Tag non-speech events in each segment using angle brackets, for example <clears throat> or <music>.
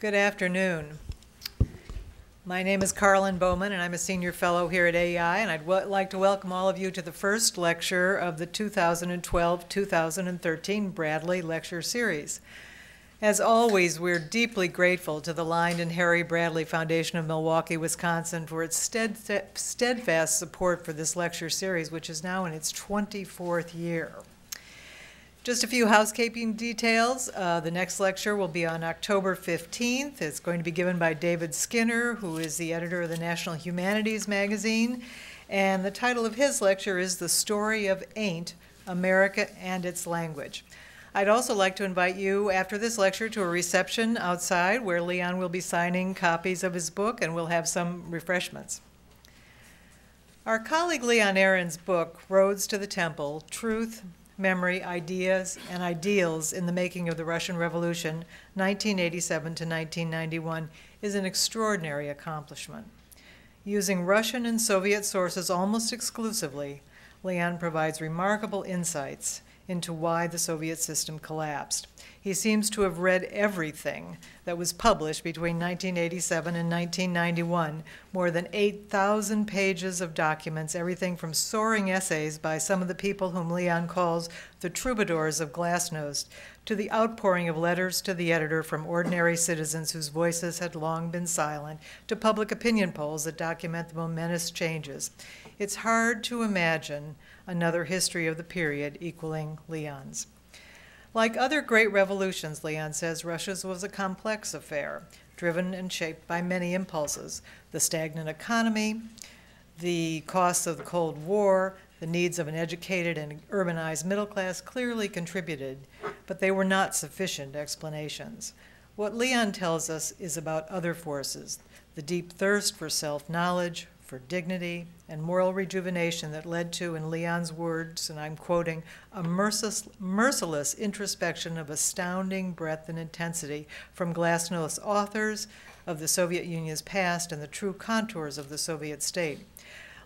Good afternoon. My name is Karlyn Bowman, and I'm a senior fellow here at AEI, and I'd like to welcome all of you to the first lecture of the 2012-2013 Bradley Lecture Series. As always, we're deeply grateful to the Lynde and Harry Bradley Foundation of Milwaukee, Wisconsin for its steadfast support for this lecture series, which is now in its 24th year. Just a few housekeeping details. Uh, the next lecture will be on October 15th. It's going to be given by David Skinner, who is the editor of the National Humanities magazine. And the title of his lecture is The Story of Ain't America and Its Language. I'd also like to invite you after this lecture to a reception outside where Leon will be signing copies of his book and we'll have some refreshments. Our colleague Leon Aron's book, Roads to the Temple Truth, memory, ideas, and ideals in the making of the Russian Revolution, 1987 to 1991, is an extraordinary accomplishment. Using Russian and Soviet sources almost exclusively, Leon provides remarkable insights into why the Soviet system collapsed. He seems to have read everything that was published between 1987 and 1991, more than 8,000 pages of documents, everything from soaring essays by some of the people whom Leon calls the troubadours of Glasnost, to the outpouring of letters to the editor from ordinary citizens whose voices had long been silent, to public opinion polls that document the momentous changes. It's hard to imagine another history of the period equaling Leon's. Like other great revolutions, Leon says, Russia's was a complex affair, driven and shaped by many impulses the stagnant economy, the costs of the Cold War, the needs of an educated and urbanized middle class clearly contributed, but they were not sufficient explanations. What Leon tells us is about other forces the deep thirst for self knowledge, for dignity and moral rejuvenation that led to, in Leon's words, and I'm quoting, a merciless, merciless introspection of astounding breadth and intensity from Glasnost's authors of the Soviet Union's past and the true contours of the Soviet state.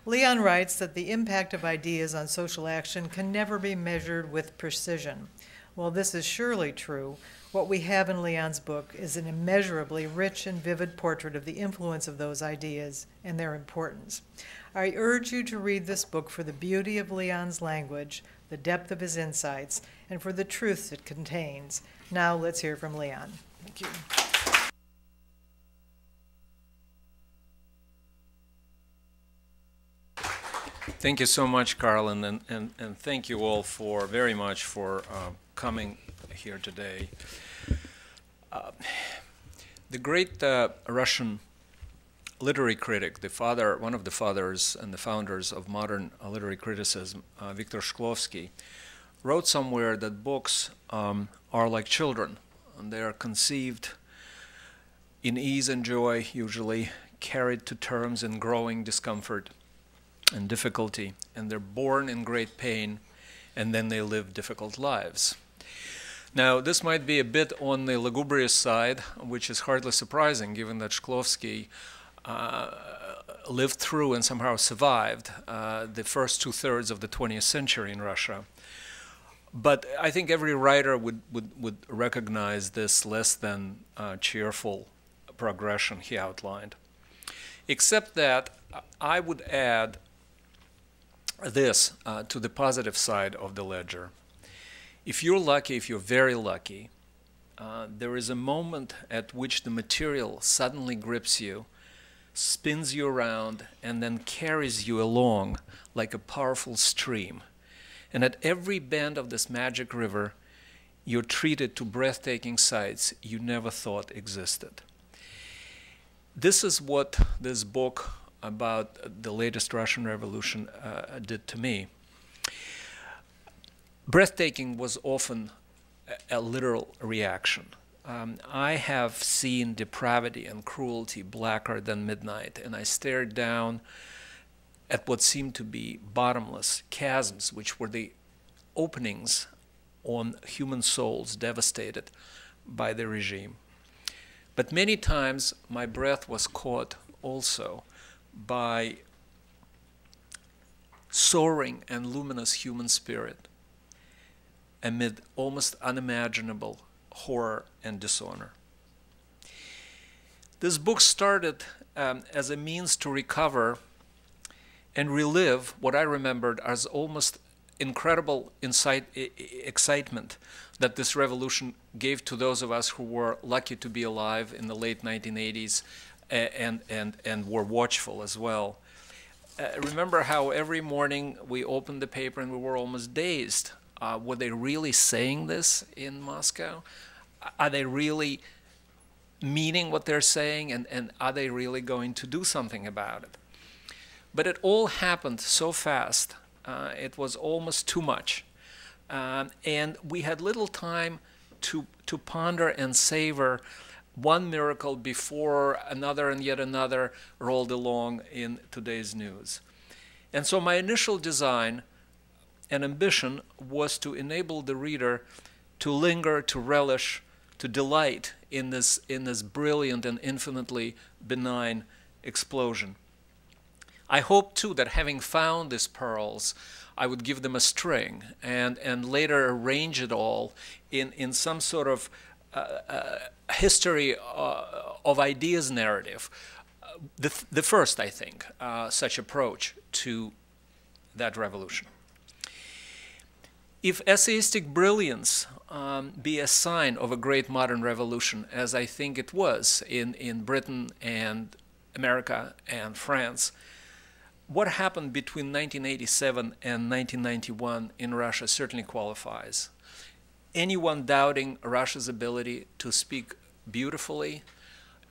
Leon writes that the impact of ideas on social action can never be measured with precision. While this is surely true, what we have in Leon's book is an immeasurably rich and vivid portrait of the influence of those ideas and their importance. I urge you to read this book for the beauty of Leon's language, the depth of his insights, and for the truths it contains. Now let's hear from Leon. Thank you. Thank you so much, Karlyn, and, and, and thank you all for very much for uh, coming here today. Uh, the great uh, Russian literary critic, the father, one of the fathers and the founders of modern uh, literary criticism, uh, Viktor Shklovsky, wrote somewhere that books um, are like children, and they are conceived in ease and joy, usually carried to terms in growing discomfort and difficulty, and they're born in great pain, and then they live difficult lives. Now, this might be a bit on the lugubrious side, which is hardly surprising given that Shklovsky uh, lived through and somehow survived uh, the first two thirds of the 20th century in Russia. But I think every writer would, would, would recognize this less than uh, cheerful progression he outlined. Except that I would add this uh, to the positive side of the ledger. If you're lucky, if you're very lucky, uh, there is a moment at which the material suddenly grips you, spins you around, and then carries you along like a powerful stream. And at every bend of this magic river, you're treated to breathtaking sights you never thought existed. This is what this book about the latest Russian Revolution uh, did to me breathtaking was often a, a literal reaction. Um, I have seen depravity and cruelty blacker than midnight, and I stared down at what seemed to be bottomless chasms, which were the openings on human souls devastated by the regime. But many times my breath was caught also by soaring and luminous human spirit amid almost unimaginable horror and dishonor. This book started um, as a means to recover and relive what I remembered as almost incredible insight, excitement that this revolution gave to those of us who were lucky to be alive in the late 1980s and, and, and were watchful as well. Uh, remember how every morning we opened the paper and we were almost dazed. Uh, were they really saying this in Moscow? Are they really meaning what they're saying and, and are they really going to do something about it? But it all happened so fast. Uh, it was almost too much. Um, and we had little time to, to ponder and savor one miracle before another and yet another rolled along in today's news. And so my initial design and ambition was to enable the reader to linger, to relish, to delight in this, in this brilliant and infinitely benign explosion. I hope too that having found these pearls, I would give them a string and, and later arrange it all in, in some sort of uh, uh, history uh, of ideas narrative. The, the first, I think, uh, such approach to that revolution. If essayistic brilliance um, be a sign of a great modern revolution, as I think it was in, in Britain and America and France, what happened between 1987 and 1991 in Russia certainly qualifies. Anyone doubting Russia's ability to speak beautifully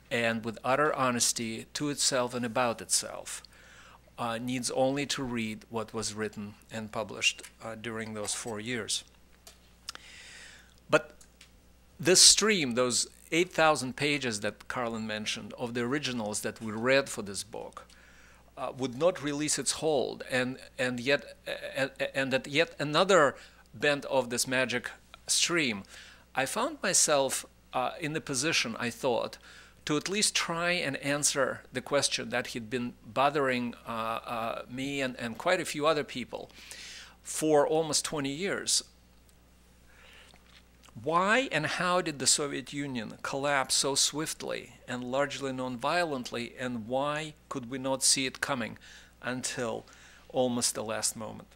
and with utter honesty to itself and about itself uh, needs only to read what was written and published uh, during those four years. But this stream, those 8,000 pages that Karlyn mentioned of the originals that we read for this book, uh, would not release its hold, and and yet and, that yet another bend of this magic stream, I found myself uh, in the position I thought to at least try and answer the question that had been bothering uh, uh, me and, and quite a few other people for almost 20 years. Why and how did the Soviet Union collapse so swiftly and largely non-violently, and why could we not see it coming until almost the last moment?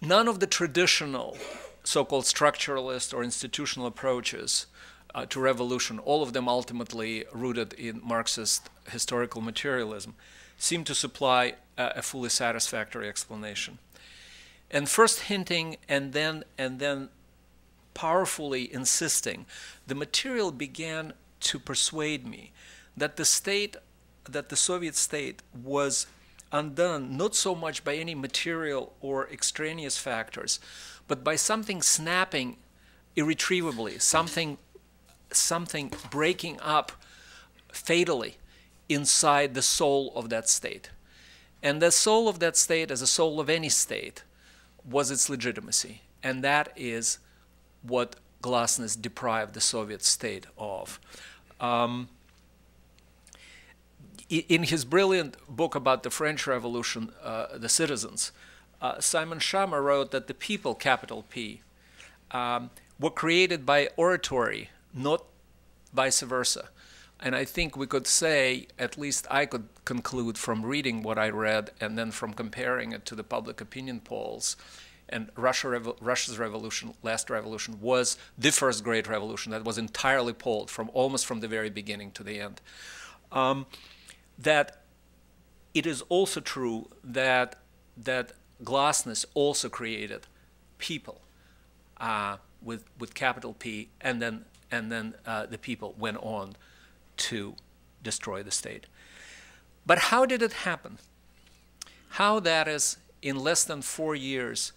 None of the traditional so-called structuralist or institutional approaches uh, to revolution, all of them ultimately rooted in Marxist historical materialism, seem to supply a, a fully satisfactory explanation. And first hinting and then and then powerfully insisting, the material began to persuade me that the state, that the Soviet state was undone not so much by any material or extraneous factors, but by something snapping irretrievably, something, something breaking up fatally inside the soul of that state. And the soul of that state, as a soul of any state, was its legitimacy. And that is what Glasnost deprived the Soviet state of. Um, in his brilliant book about the French Revolution, uh, The Citizens, uh, Simon Schama wrote that the people, capital P, um, were created by oratory, not vice versa. And I think we could say, at least I could conclude from reading what I read and then from comparing it to the public opinion polls, and Russia Russia's revolution, last revolution, was the first great revolution that was entirely polled from almost from the very beginning to the end. Um, that it is also true that that Glasnost also created people uh, with with capital P, and then and then uh, the people went on to destroy the state. But how did it happen? How that is in less than four years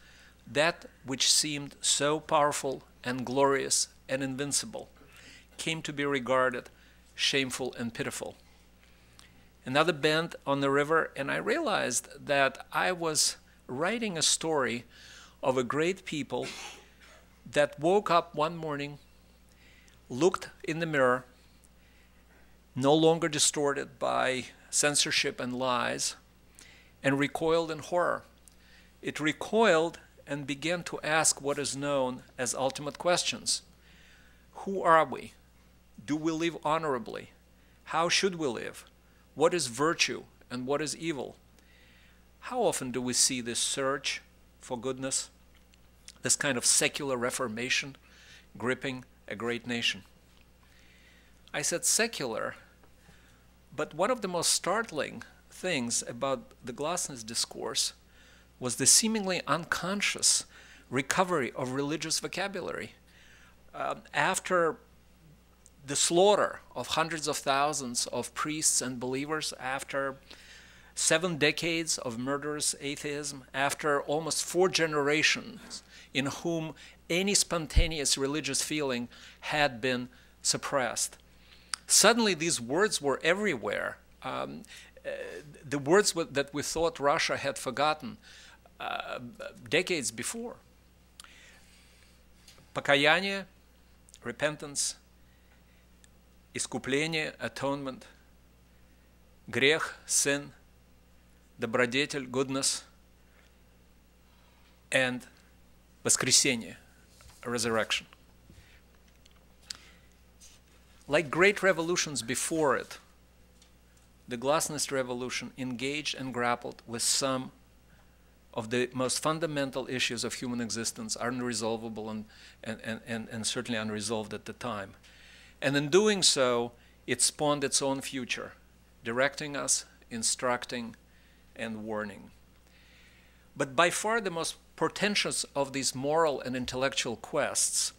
that which seemed so powerful and glorious and invincible came to be regarded shameful and pitiful. Another bend on the river, and I realized that I was writing a story of a great people that woke up one morning, looked in the mirror, no longer distorted by censorship and lies, and recoiled in horror. It recoiled and began to ask what is known as ultimate questions. Who are we? Do we live honorably? How should we live? What is virtue and what is evil? How often do we see this search for goodness, this kind of secular reformation gripping a great nation? I said secular, but one of the most startling things about the Glasnost discourse was the seemingly unconscious recovery of religious vocabulary. Um, after the slaughter of hundreds of thousands of priests and believers, after seven decades of murderous atheism, after almost four generations in whom any spontaneous religious feeling had been suppressed. Suddenly, these words were everywhere. Um, uh, the words that we thought Russia had forgotten uh, decades before. Покаяние, repentance, искупление, atonement, грех, sin, добродетель, goodness, and воскресение, resurrection. Like great revolutions before it, the Glasnost Revolution engaged and grappled with some of the most fundamental issues of human existence, unresolvable and, and, and, and, certainly unresolved at the time. And in doing so, it spawned its own future, directing us, instructing, and warning. But by far the most portentous of these moral and intellectual quests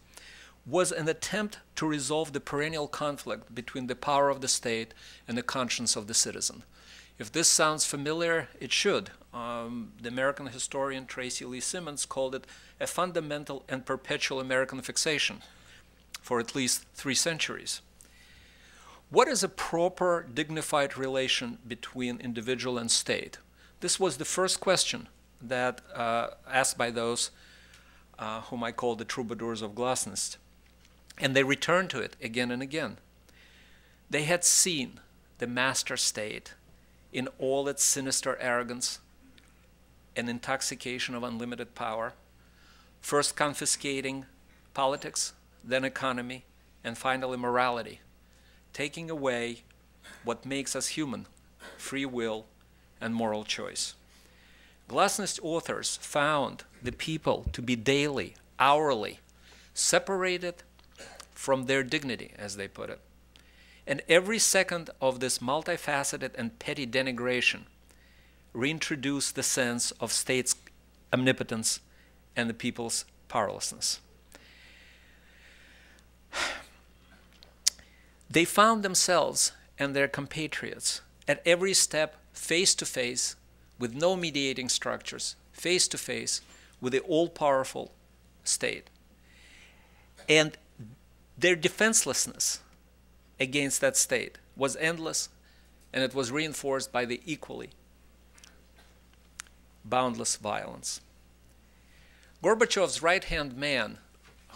was an attempt to resolve the perennial conflict between the power of the state and the conscience of the citizen. If this sounds familiar, it should. Um, the American historian Tracy Lee Simmons called it a fundamental and perpetual American fixation for at least three centuries. What is a proper, dignified relation between individual and state? This was the first question that uh, asked by those uh, whom I call the troubadours of Glasnost. And they returned to it again and again. They had seen the master state in all its sinister arrogance and intoxication of unlimited power, first confiscating politics, then economy, and finally morality, taking away what makes us human free will and moral choice. Glasnost authors found the people to be daily, hourly, separated from their dignity, as they put it. And every second of this multifaceted and petty denigration reintroduced the sense of state's omnipotence and the people's powerlessness. They found themselves and their compatriots at every step face to face with no mediating structures, face to face with the all powerful state. And their defenselessness against that state was endless, and it was reinforced by the equally boundless violence. Gorbachev's right hand man,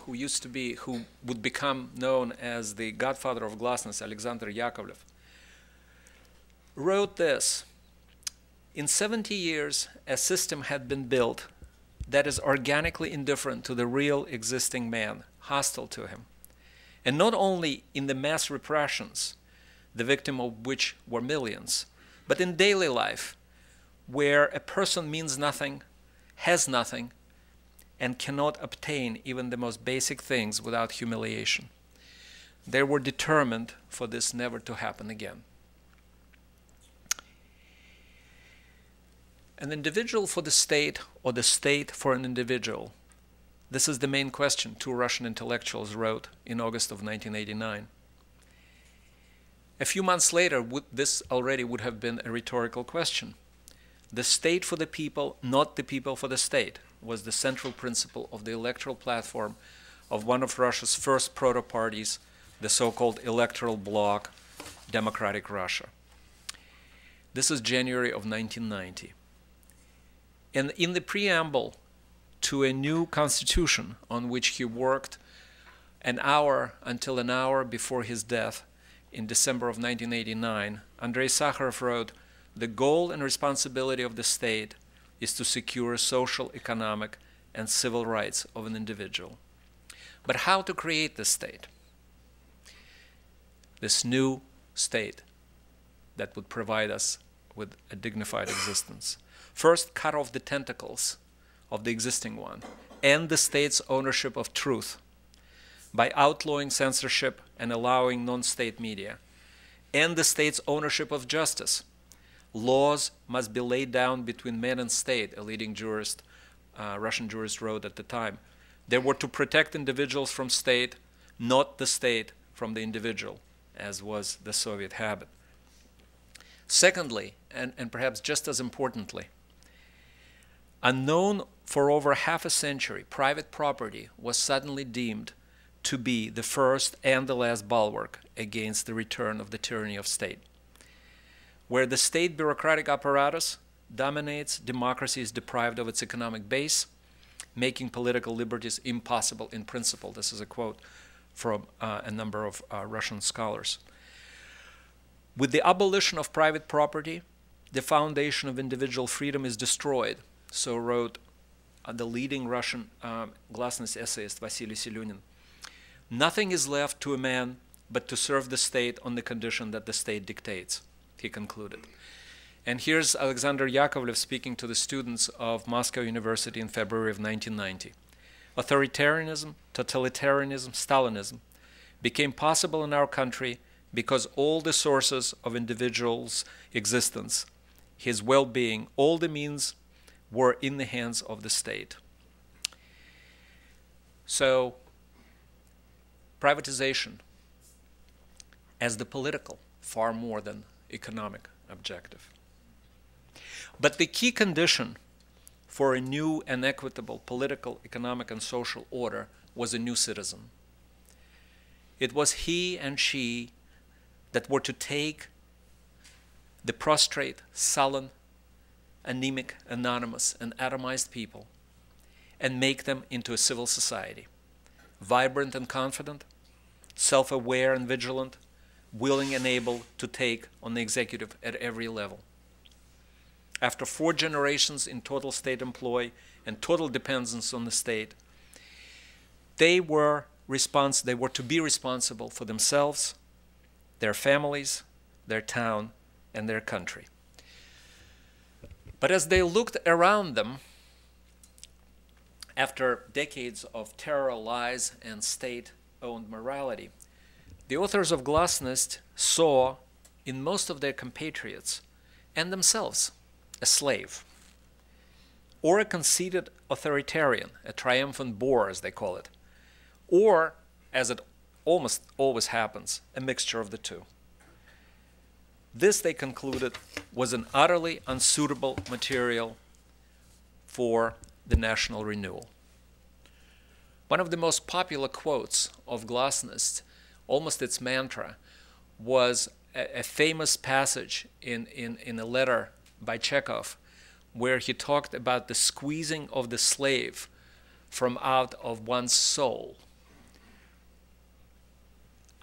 who used to be, who would become known as the godfather of glasnost, Alexander Yakovlev, wrote this In 70 years, a system had been built that is organically indifferent to the real existing man, hostile to him. And not only in the mass repressions, the victim of which were millions, but in daily life, where a person means nothing, has nothing, and cannot obtain even the most basic things without humiliation. They were determined for this never to happen again. An individual for the state or the state for an individual this is the main question two Russian intellectuals wrote in August of 1989. A few months later, this already would have been a rhetorical question. The state for the people, not the people for the state, was the central principle of the electoral platform of one of Russia's first proto parties, the so called electoral bloc, Democratic Russia. This is January of 1990. And in the preamble to a new constitution on which he worked an hour until an hour before his death in December of 1989, Andrei Sakharov wrote, The goal and responsibility of the state is to secure social, economic, and civil rights of an individual. But how to create this state? this new state that would provide us with a dignified existence. First, cut off the tentacles of the existing one and the state's ownership of truth by outlawing censorship and allowing non state media, and the state's ownership of justice. Laws must be laid down between man and state, a leading jurist, uh, Russian jurist wrote at the time. They were to protect individuals from state, not the state from the individual, as was the Soviet habit. Secondly, and, and perhaps just as importantly, unknown for over half a century, private property was suddenly deemed to be the first and the last bulwark against the return of the tyranny of state. Where the state bureaucratic apparatus dominates, democracy is deprived of its economic base, making political liberties impossible in principle. This is a quote from uh, a number of uh, Russian scholars. With the abolition of private property, the foundation of individual freedom is destroyed, so wrote uh, the leading Russian um, Glasnost essayist Vasily Selyunin. Nothing is left to a man but to serve the state on the condition that the state dictates, he concluded. And here's Alexander Yakovlev speaking to the students of Moscow University in February of 1990. Authoritarianism, totalitarianism, Stalinism became possible in our country because all the sources of individual's existence, his well being, all the means were in the hands of the state. So, privatization as the political, far more than economic objective. But the key condition for a new and equitable political, economic, and social order was a new citizen. It was he and she that were to take the prostrate, sullen, anemic, anonymous, and atomized people and make them into a civil society, vibrant and confident, self aware and vigilant, willing and able to take on the executive at every level. After four generations in total state employ and total dependence on the state, they were respons- they were to be responsible for themselves, their families, their town, and their country. But as they looked around them, after decades of terror, lies, and state owned morality, the authors of Glasnost saw in most of their compatriots and themselves a slave or a conceited authoritarian, a triumphant boor, as they call it, or, as it almost always happens, a mixture of the two. This, they concluded, was an utterly unsuitable material for the national renewal. One of the most popular quotes of Glasnost, almost its mantra, was a, a famous passage in, in, in a letter by Chekhov where he talked about the squeezing of the slave from out of one's soul.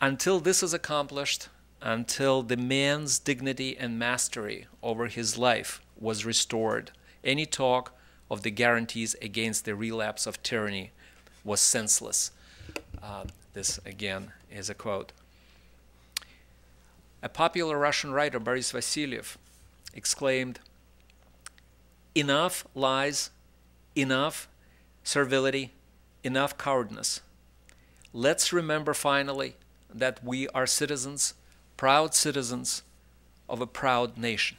Until this is accomplished, until the man's dignity and mastery over his life was restored. Any talk of the guarantees against the relapse of tyranny was senseless. Uh, this, again, is a quote. A popular Russian writer, Boris Vasilyev, exclaimed, Enough lies, enough servility, enough cowardness. Let's remember finally that we are citizens proud citizens of a proud nation.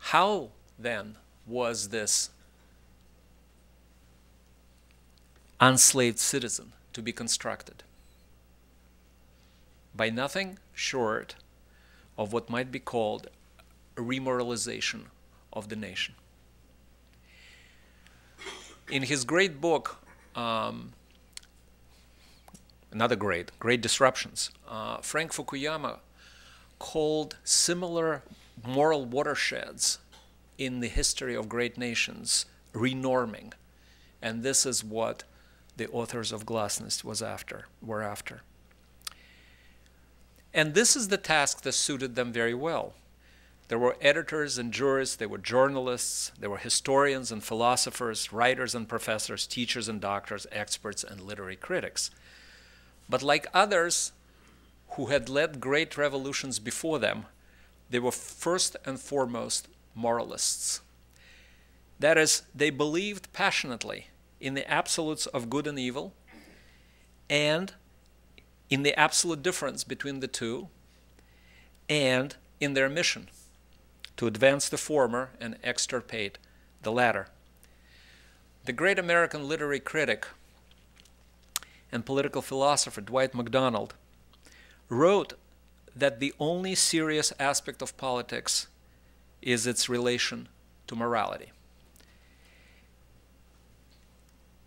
How then was this unslaved citizen to be constructed? By nothing short of what might be called a remoralization of the nation. In his great book, um, another great, Great Disruptions. Uh, Frank Fukuyama called similar moral watersheds in the history of great nations renorming. And this is what the authors of Glasnost was after, were after. And this is the task that suited them very well. There were editors and jurists, there were journalists, there were historians and philosophers, writers and professors, teachers and doctors, experts and literary critics. But like others, who had led great revolutions before them, they were first and foremost moralists. That is, they believed passionately in the absolutes of good and evil and in the absolute difference between the two and in their mission to advance the former and extirpate the latter. The great American literary critic and political philosopher Dwight MacDonald wrote that the only serious aspect of politics is its relation to morality.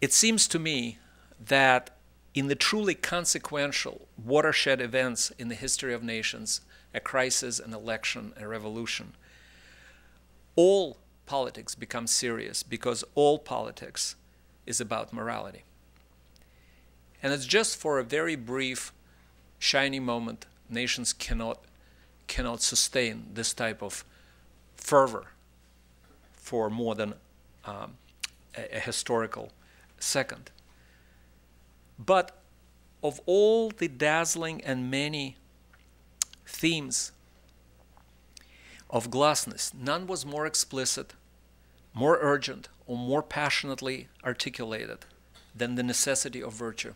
It seems to me that in the truly consequential watershed events in the history of nations, a crisis, an election, a revolution, all politics becomes serious because all politics is about morality. And it's just for a very brief, shiny moment, nations cannot, cannot sustain this type of fervor for more than um, a, a historical second. But of all the dazzling and many themes of glasnost, none was more explicit, more urgent, or more passionately articulated than the necessity of virtue,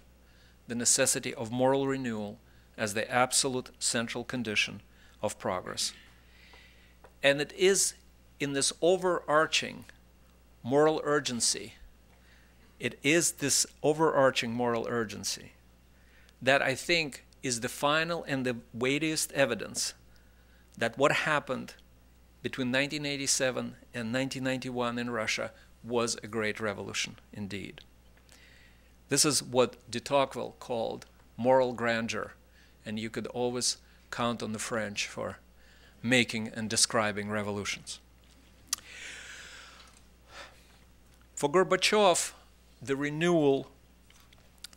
the necessity of moral renewal as the absolute central condition of progress. And it is in this overarching moral urgency, it is this overarching moral urgency that I think is the final and the weightiest evidence that what happened between 1987 and 1991 in Russia was a great revolution indeed. This is what de Tocqueville called moral grandeur, and you could always count on the French for making and describing revolutions. For Gorbachev, the renewal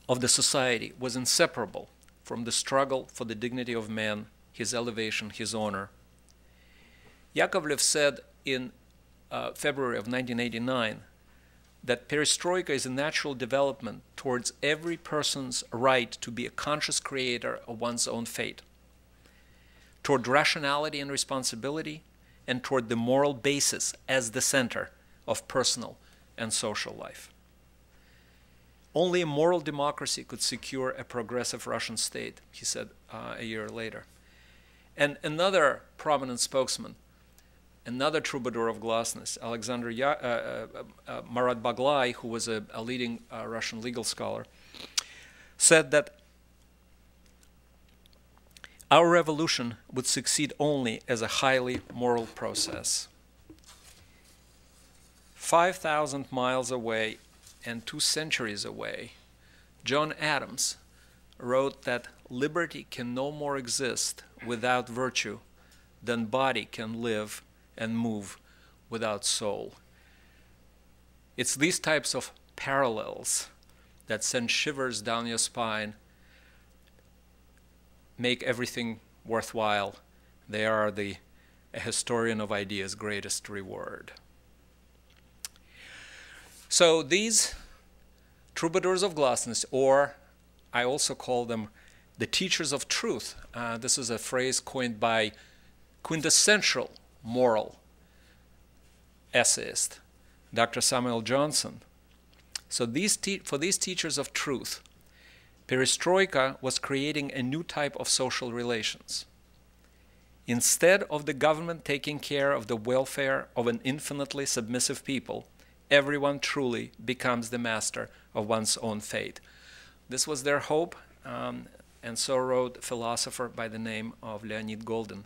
of the society was inseparable from the struggle for the dignity of man, his elevation, his honor, Yakovlev said in uh, February of 1989 that perestroika is a natural development towards every person's right to be a conscious creator of one's own fate, toward rationality and responsibility, and toward the moral basis as the center of personal and social life. Only a moral democracy could secure a progressive Russian state, he said uh, a year later. And another prominent spokesman another troubadour of glasnost, Alexander ya- uh, uh, uh, Marat Baglai, who was a, a leading uh, Russian legal scholar, said that our revolution would succeed only as a highly moral process. 5,000 miles away and two centuries away, John Adams wrote that liberty can no more exist without virtue than body can live and move without soul. It's these types of parallels that send shivers down your spine, make everything worthwhile. They are the historian of ideas' greatest reward. So these troubadours of glasnost, or I also call them the teachers of truth. Uh, this is a phrase coined by quintessential moral essayist, Dr. Samuel Johnson. So these for these teachers of truth, perestroika was creating a new type of social relations. Instead of the government taking care of the welfare of an infinitely submissive people, everyone truly becomes the master of one's own fate. This was their hope, um, and so wrote a philosopher by the name of Leonid Golden.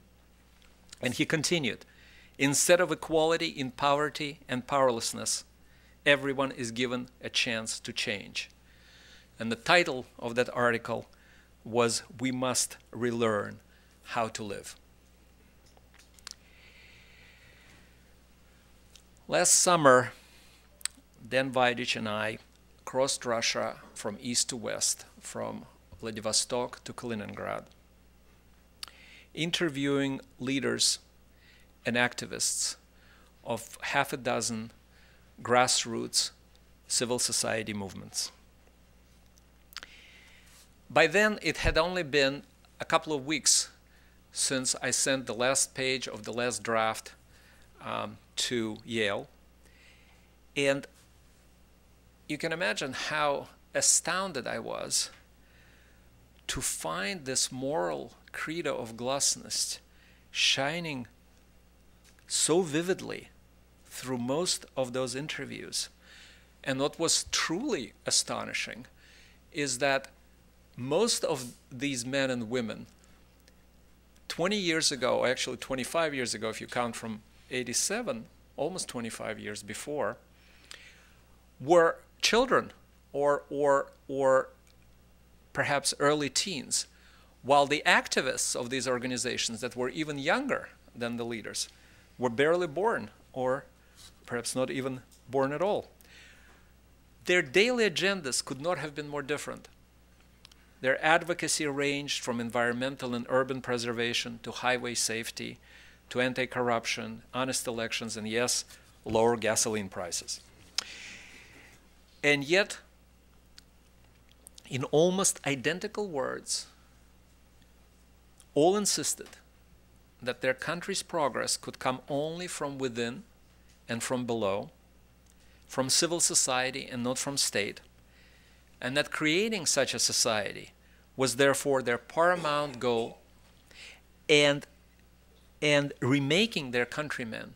And he continued Instead of equality in poverty and powerlessness, everyone is given a chance to change. And the title of that article was We Must Relearn How to Live. Last summer, Dan Vajdich and I crossed Russia from east to west, from Vladivostok to Kaliningrad, interviewing leaders and activists of half a dozen grassroots civil society movements. By then, it had only been a couple of weeks since I sent the last page of the last draft um, to Yale. And you can imagine how astounded I was to find this moral credo of glasnost shining so vividly through most of those interviews. And what was truly astonishing is that most of these men and women, 20 years ago, actually 25 years ago, if you count from 87, almost 25 years before, were children or, or, or perhaps early teens, while the activists of these organizations that were even younger than the leaders were barely born or perhaps not even born at all. Their daily agendas could not have been more different. Their advocacy ranged from environmental and urban preservation to highway safety to anti corruption, honest elections, and yes, lower gasoline prices. And yet, in almost identical words, all insisted that their country's progress could come only from within and from below, from civil society and not from state, and that creating such a society was therefore their paramount goal, and, and remaking their countrymen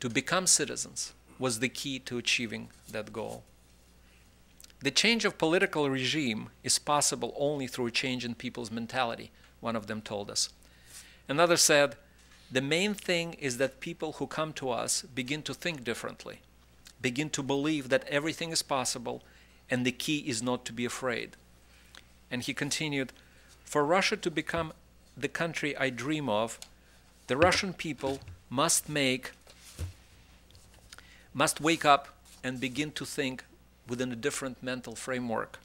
to become citizens was the key to achieving that goal. The change of political regime is possible only through a change in people's mentality, one of them told us. Another said, the main thing is that people who come to us begin to think differently, begin to believe that everything is possible, and the key is not to be afraid. And he continued, For Russia to become the country I dream of, the Russian people must make, must wake up and begin to think within a different mental framework,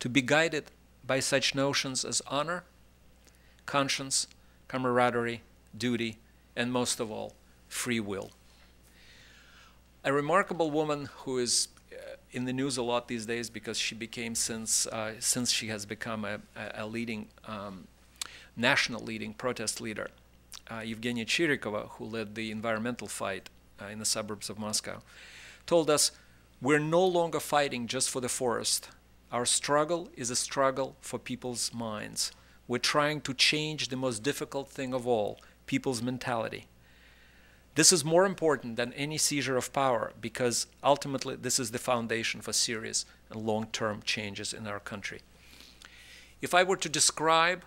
to be guided by such notions as honor, conscience, camaraderie, duty, and most of all, free will. A remarkable woman who is uh, in the news a lot these days because she became since uh, since she has become a, a leading um, national leading protest leader, uh, Evgenia Chirikova, who led the environmental fight Uh, in the suburbs of Moscow, told us we're no longer fighting just for the forest. Our struggle is a struggle for people's minds. We're trying to change the most difficult thing of all people's mentality. This is more important than any seizure of power because ultimately this is the foundation for serious and long term changes in our country. If I were to describe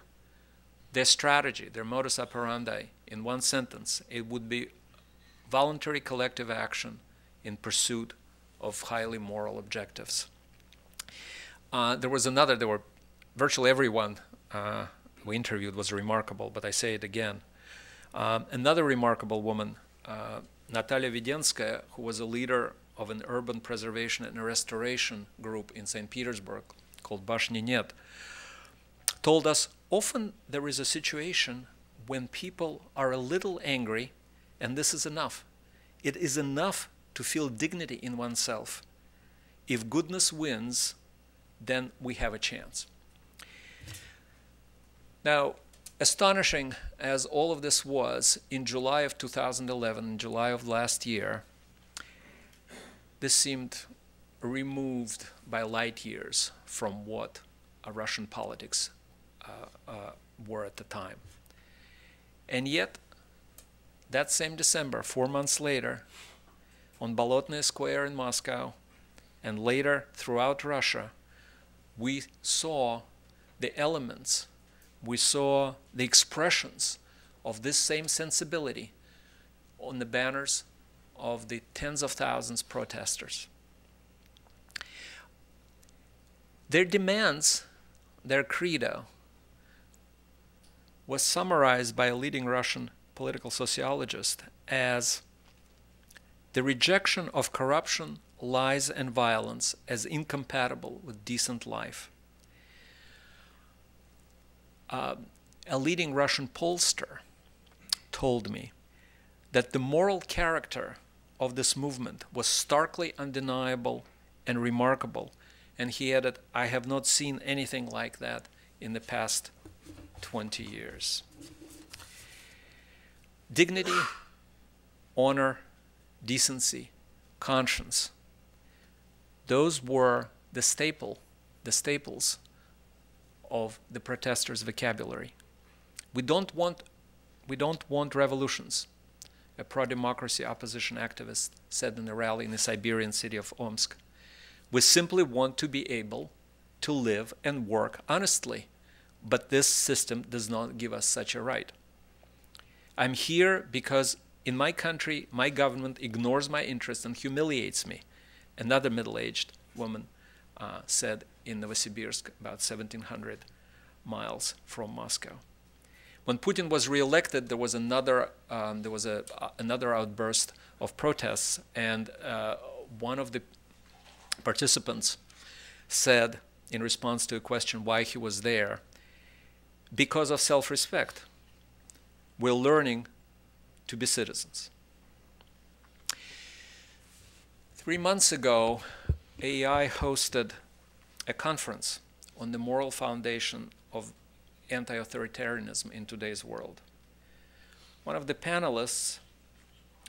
their strategy, their modus operandi, in one sentence, it would be voluntary collective action in pursuit of highly moral objectives. Uh, there was another, there were virtually everyone uh, we interviewed was remarkable, but I say it again. Um, another remarkable woman, uh, Natalia Vidinskaya, who was a leader of an urban preservation and restoration group in St. Petersburg called Bashny Net, told us often there is a situation when people are a little angry, and this is enough. It is enough to feel dignity in oneself. If goodness wins, then we have a chance. Now, astonishing as all of this was, in July of 2011, in July of last year, this seemed removed by light years from what Russian politics uh, uh, were at the time. And yet, that same December, four months later, on Bolotnaya Square in Moscow, and later throughout Russia, we saw the elements, we saw the expressions of this same sensibility on the banners of the tens of thousands protesters. Their demands, their credo, was summarized by a leading Russian political sociologist as the rejection of corruption, lies, and violence as incompatible with decent life. Uh, a leading Russian pollster told me that the moral character of this movement was starkly undeniable and remarkable. And he added, I have not seen anything like that in the past 20 years. Dignity, honor, decency, conscience, those were the staple, the staples of the protesters' vocabulary. We don't want, we don't want revolutions, a pro-democracy opposition activist said in a rally in the Siberian city of Omsk. We simply want to be able to live and work honestly, but this system does not give us such a right. I'm here because in my country, my government ignores my interests and humiliates me. Another middle-aged woman uh, said in Novosibirsk, about 1,700 miles from Moscow. When Putin was reelected, there was another um, there was a, uh, another outburst of protests, and uh, one of the participants said, in response to a question why he was there, because of self-respect. We're learning to be citizens. Three months ago, AEI hosted a conference on the moral foundation of anti-authoritarianism in today's world. One of the panelists,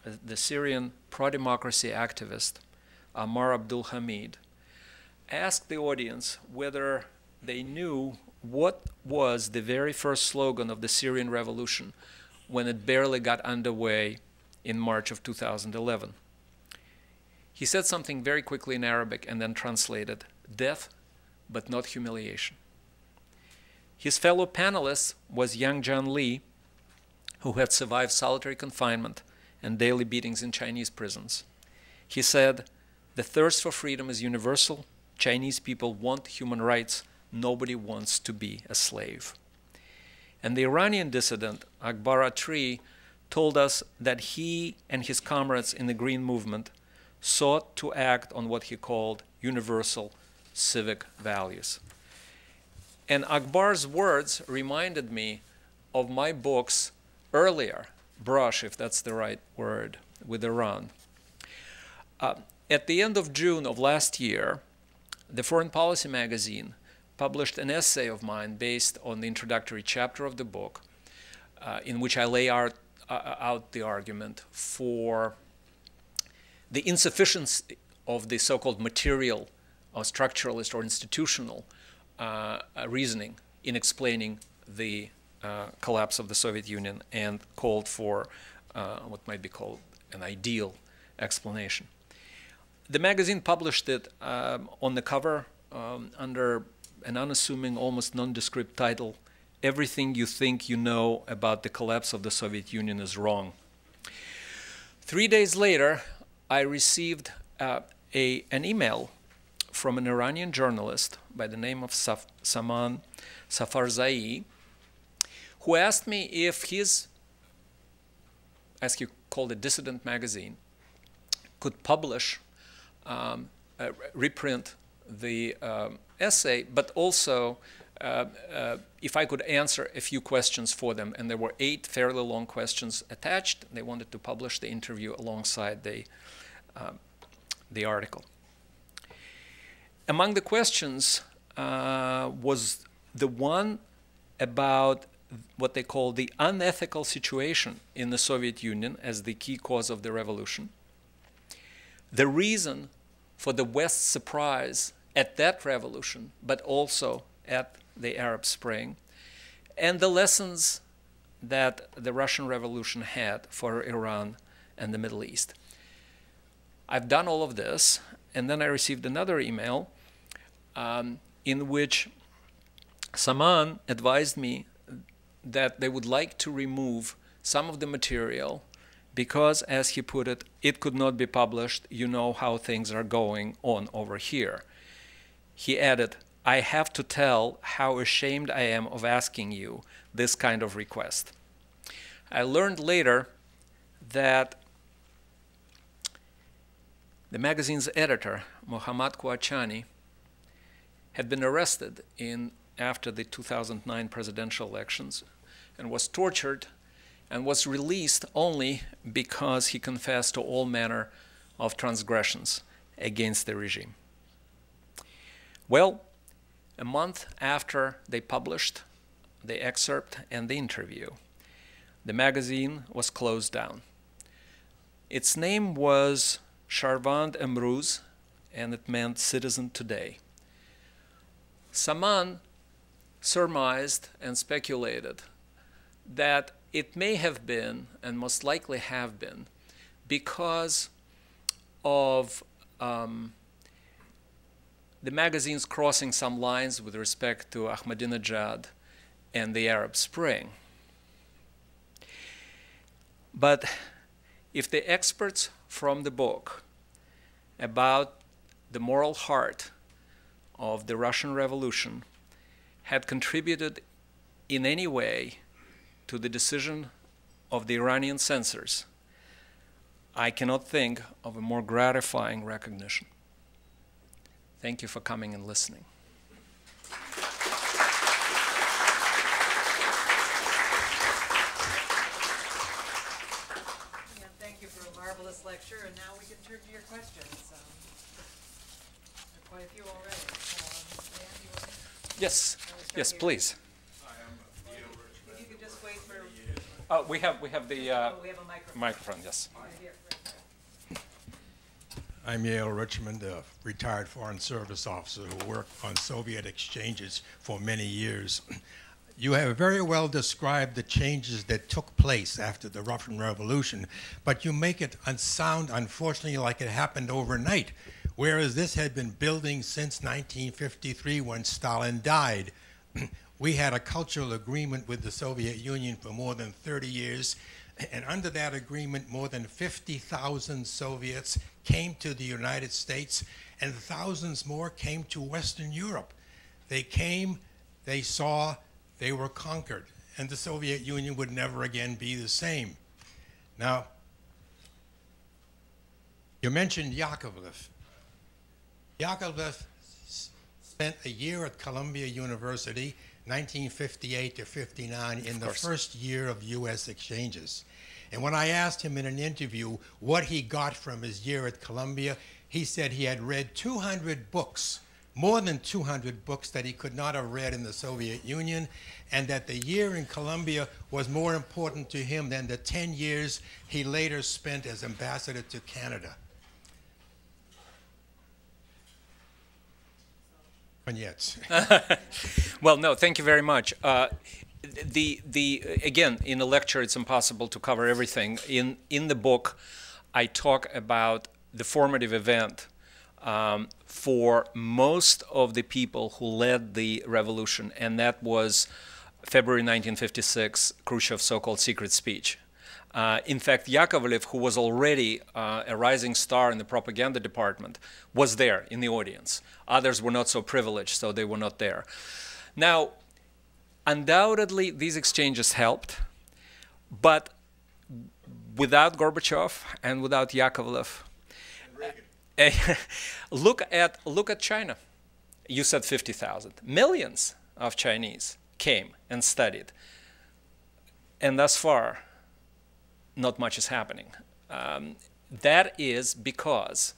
uh, the Syrian pro-democracy activist Ammar Abdul Hamid, asked the audience whether they knew what was the very first slogan of the Syrian revolution when it barely got underway in March of 2011. He said something very quickly in Arabic and then translated death, but not humiliation. His fellow panelist was Yang Jian Li, who had survived solitary confinement and daily beatings in Chinese prisons. He said, The thirst for freedom is universal. Chinese people want human rights. Nobody wants to be a slave. And the Iranian dissident, Akbar Atri, told us that he and his comrades in the Green Movement sought to act on what he called universal civic values. And Akbar's words reminded me of my books earlier, brush, if that's the right word, with Iran. Uh, at the end of June of last year, the Foreign Policy magazine published an essay of mine based on the introductory chapter of the book, uh, in which I lay out, uh, out the argument for the insufficiency of the so-called material or structuralist or institutional uh, reasoning in explaining the uh, collapse of the Soviet Union and called for uh, what might be called an ideal explanation. The magazine published it um, on the cover um, under an unassuming, almost nondescript title, Everything You Think You Know About the Collapse of the Soviet Union is Wrong. Three days later, I received uh, a, an email from an Iranian journalist by the name of Saf Saman Safarzai, who asked me if his, as he called it, dissident magazine, could publish, um, uh, reprint the um, essay, but also uh, uh, if I could answer a few questions for them. And there were eight fairly long questions attached. They wanted to publish the interview alongside the, um, the article. Among the questions uh, was the one about what they call the unethical situation in the Soviet Union as the key cause of the revolution, the reason for the West's surprise at that revolution, but also at the Arab Spring, and the lessons that the Russian Revolution had for Iran and the Middle East. I've done all of this, and then I received another email um, in which Saman advised me that they would like to remove some of the material because, as he put it, it could not be published. You know how things are going on over here. He added, I have to tell how ashamed I am of asking you this kind of request. I learned later that the magazine's editor, Mohammad Ghouchani, had been arrested in after the 2009 presidential elections and was tortured and was released only because he confessed to all manner of transgressions against the regime. Well, A month after they published the excerpt and the interview, the magazine was closed down. Its name was Sharvand Emruz, and it meant Citizen Today. Saman surmised and speculated that it may have been, and most likely have been, because of um, the magazines crossing some lines with respect to Ahmadinejad and the Arab Spring. But if the experts from the book about the moral heart of the Russian Revolution had contributed in any way to the decision of the Iranian censors, I cannot think of a more gratifying recognition. Thank you for coming and listening. thank you for a marvelous lecture, and now we can turn to your questions. Um, there are quite a few already. Um, Dan, you want Yes, to yes, here? please. If you could just wait for, Uh, we have we have the uh, oh, we have a microphone. microphone. Yes. Right here, right there. I'm Yale Richmond, a retired Foreign Service officer who worked on Soviet exchanges for many years. You have very well described the changes that took place after the Russian Revolution, but you make it sound, unfortunately, like it happened overnight, whereas this had been building since 1953 when Stalin died. <clears throat> we had a cultural agreement with the Soviet Union for more than 30 years, and under that agreement, more than 50,000 Soviets came to the United States, and thousands more came to Western Europe. They came, they saw, they were conquered, and the Soviet Union would never again be the same. Now, you mentioned Yakovlev. Yakovlev spent a year at Columbia University, 1958 to 59, in the first year of U.S. exchanges. And when I asked him in an interview what he got from his year at Columbia, he said he had read 200 books, more than 200 books that he could not have read in the Soviet Union, and that the year in Columbia was more important to him than the 10 years he later spent as ambassador to Canada. Vignettes. <laughs> Well, no, thank you very much. Uh, the the again in a lecture it's impossible to cover everything. In in the book, I talk about the formative event um, for most of the people who led the revolution, and that was February 1956, Khrushchev's so-called secret speech. Uh, in fact, Yakovlev, who was already uh, a rising star in the propaganda department, was there in the audience. Others were not so privileged, so they were not there. Now, undoubtedly, these exchanges helped, but without Gorbachev and without Yakovlev, <laughs> look at look at China. You said 50,000. Millions of Chinese came and studied, and thus far, not much is happening. Um, that is because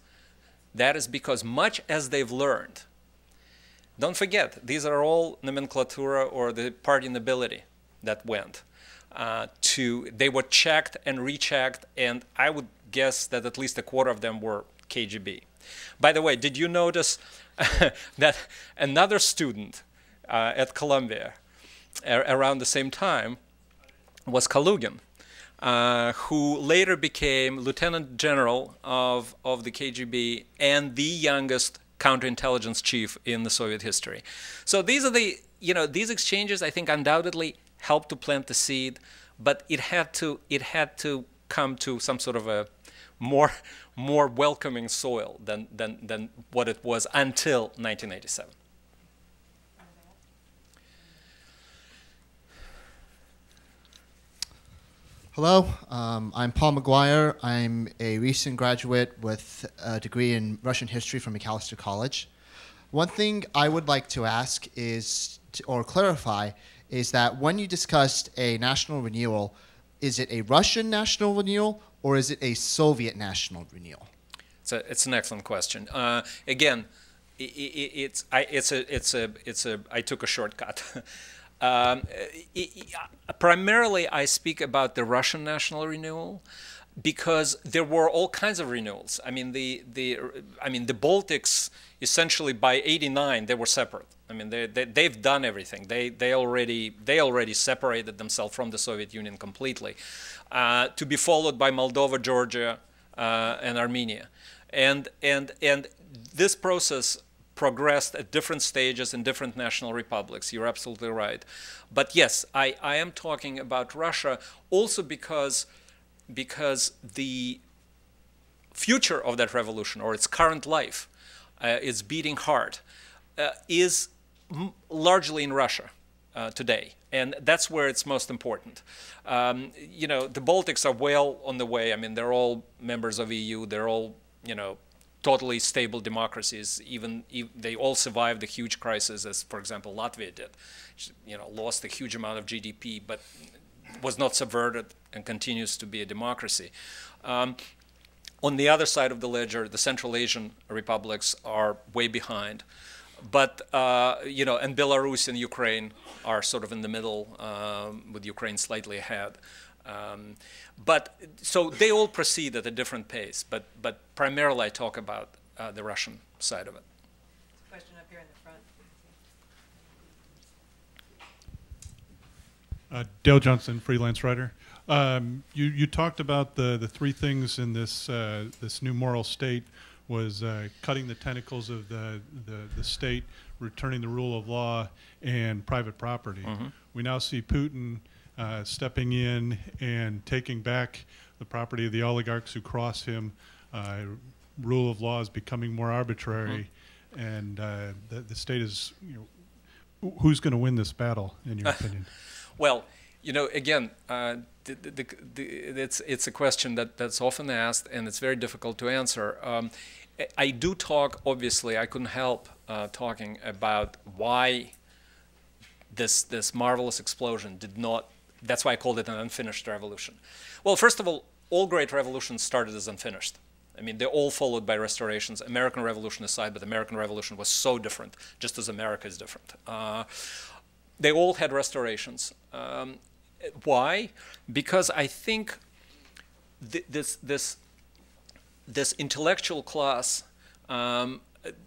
that is because much as they've learned. Don't forget, these are all nomenclatura or the party nobility that went. Uh, to they were checked and rechecked, and I would guess that at least a quarter of them were KGB. By the way, did you notice <laughs> that another student uh, at Columbia around the same time was Kalugin, uh, who later became lieutenant general of, of the KGB and the youngest counterintelligence chief in the Soviet history. So these are the, you know, these exchanges I think undoubtedly helped to plant the seed, but it had to, it had to come to some sort of a more, <laughs> more welcoming soil than, than, than what it was until 1987. Hello, um, I'm Paul McGuire. I'm a recent graduate with a degree in Russian history from Macalester College. One thing I would like to ask is, to, or clarify, is that when you discussed a national renewal, is it a Russian national renewal or is it a Soviet national renewal? It's, a, it's an excellent question. Uh, again, i i it's I, it's a it's a it's a I took a shortcut. <laughs> um, primarily, I speak about the Russian national renewal because there were all kinds of renewals. I mean, the the I mean the Baltics essentially by '89 they were separate. I mean, they, they have done everything. They they already they already separated themselves from the Soviet Union completely, uh, to be followed by Moldova, Georgia, uh, and Armenia, and and and this process progressed at different stages in different national republics. You're absolutely right. But yes, I, I am talking about Russia also because, because the future of that revolution or its current life uh, is beating hard uh, is largely in Russia uh, today. And that's where it's most important. Um, you know, the Baltics are well on the way. I mean, they're all members of EU. They're all, you know, totally stable democracies. Even, they all survived the huge crisis, as for example Latvia did. You know, lost a huge amount of GDP, but was not subverted and continues to be a democracy. Um, on the other side of the ledger, the Central Asian republics are way behind. But, uh, you know, and Belarus and Ukraine are sort of in the middle, um, with Ukraine slightly ahead. Um, but so they all proceed at a different pace, but, but primarily I talk about uh, the Russian side of it. Question up here in the front. Uh, Dale Johnson, freelance writer. Um, you, you talked about the, the three things in this, uh, this new moral state was uh, cutting the tentacles of the, the, the, state, returning the rule of law, and private property. Mm -hmm. We now see Putin uh, stepping in and taking back the property of the oligarchs who cross him. Uh, rule of law is becoming more arbitrary, mm-hmm. and uh, the, the, state is, you know, who's going to win this battle, in your <laughs> opinion? well, you know, again, uh, the, the, the, it's it's a question that, that's often asked, and it's very difficult to answer. Um, I do talk, obviously, I couldn't help uh, talking about why this this marvelous explosion did not that's why I called it an unfinished revolution. Well, first of all, all great revolutions started as unfinished. I mean, they're all followed by restorations. American Revolution aside, but the American Revolution was so different, just as America is different. Uh, they all had restorations. Um, why? Because I think th this this this intellectual class, um,